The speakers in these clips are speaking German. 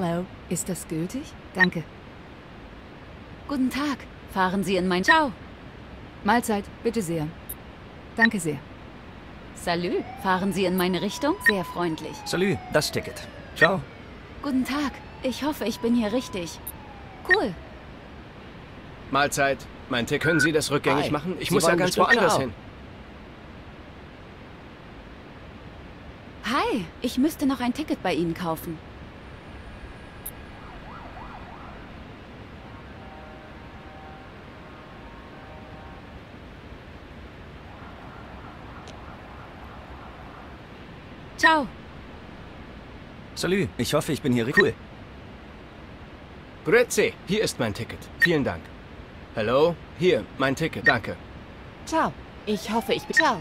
Hallo. Ist das gültig? Danke. Guten Tag. Fahren Sie in mein... Ciao. Mahlzeit, bitte sehr. Danke sehr. Salü. Fahren Sie in meine Richtung? Sehr freundlich. Salü, das Ticket. Ciao. Guten Tag. Ich hoffe, ich bin hier richtig. Cool. Mahlzeit. Mein Tick, können Sie das rückgängig Hi. machen? Ich Sie muss ja ganz woanders hin. Hi. Ich müsste noch ein Ticket bei Ihnen kaufen. Ciao. Salü, ich hoffe, ich bin hier richtig. Cool. Grüezi, hier ist mein Ticket. Vielen Dank. Hallo? Hier, mein Ticket. Danke. Ciao. Ich hoffe, ich bin... Ciao.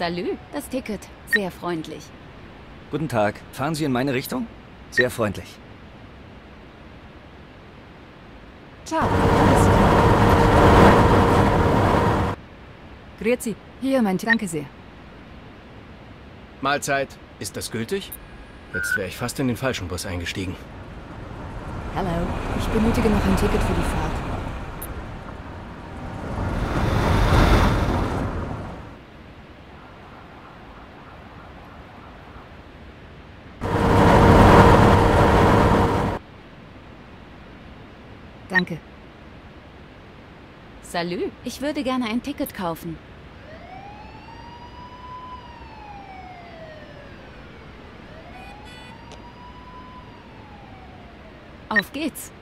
Salü, das Ticket. Sehr freundlich. Guten Tag. Fahren Sie in meine Richtung? Sehr freundlich. Ciao. Grüezi. Hier, mein... Danke sehr. Mahlzeit. Ist das gültig? Jetzt wäre ich fast in den falschen Bus eingestiegen. Hallo. Ich benötige noch ein Ticket für die Fahrt. Danke. Salü, ich würde gerne ein Ticket kaufen. Auf geht's.